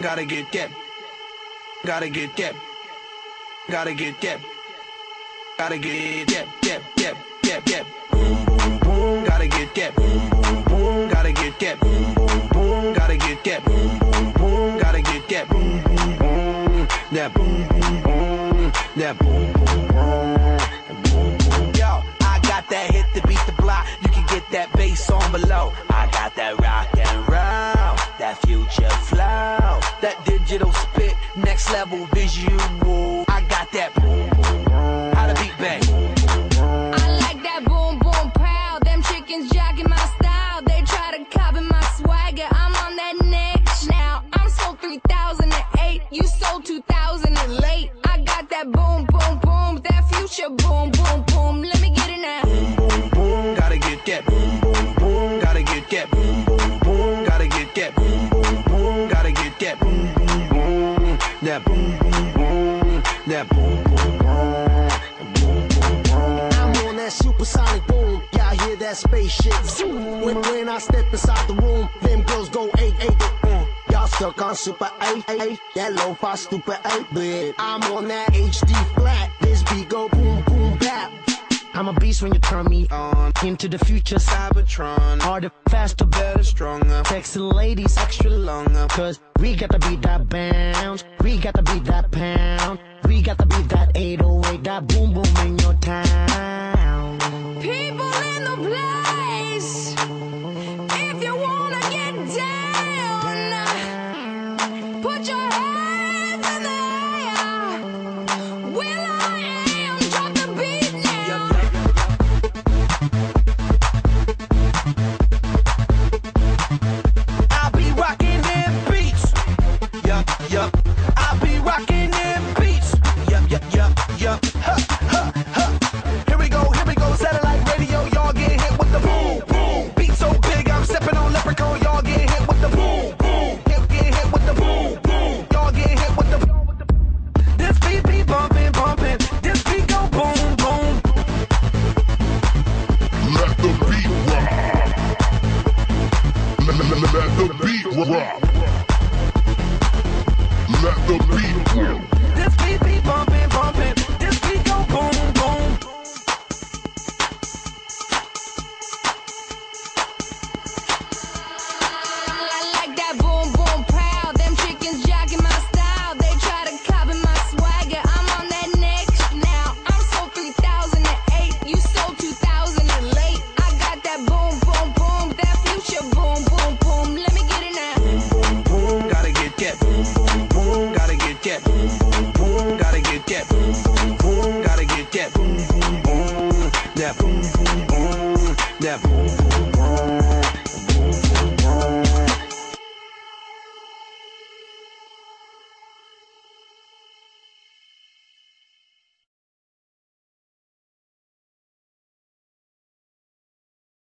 Gotta get that. Gotta get that. Gotta get that. Gotta get that. That. That. That. That. Boom boom boom. Gotta get that. Boom boom boom. Gotta get that. Boom boom boom. Gotta get that. Boom boom boom. Gotta get that. Boom boom boom. That boom boom boom. That boom. Boom boom. Yo, I got that hit to beat the block. You can get that bass on below. I got that rock and roll, that future flow, that digital spit, next level visual. I got that boom boom boom. How to beat bang. I like that boom boom pow. Them chickens jacking my style. They try to copy my swagger. I'm on that next now. I'm sold 3008. You sold 2000 boom. Gotta get that boom boom boom. That boom boom boom. That boom boom boom. Boom boom boom. I'm on that supersonic boom. Y'all hear that spaceship zoom. When, when I step inside the room, them girls go eight eight. Mm. Y'all stuck on super eight eight. That low fi stupid eight bit. I'm on that HD I'm a beast when you turn me on into the future. Cybertron. Harder, faster, Better, stronger. sexy ladies, Extra longer. Cause we got to beat that bounce, we got to beat that pound, we got to beat that 808, that boom boom in your town. People in the place. If you wanna get down, put your hands the that boom boom boom, that boom boom boom, that boom boom.